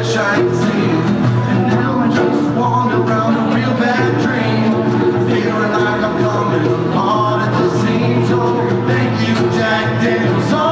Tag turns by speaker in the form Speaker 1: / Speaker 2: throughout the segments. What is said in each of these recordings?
Speaker 1: wish I could see And now I just wander around a real bad dream. Feeling like I'm coming apart at the seams. So thank you Jack Daniels. Oh,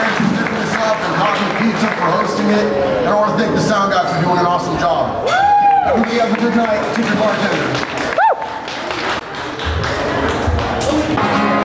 Speaker 1: For setting this up and Pizza for hosting it. And I want to thank the sound guys for doing an awesome job. Hope you have a good night. Keep your bartender.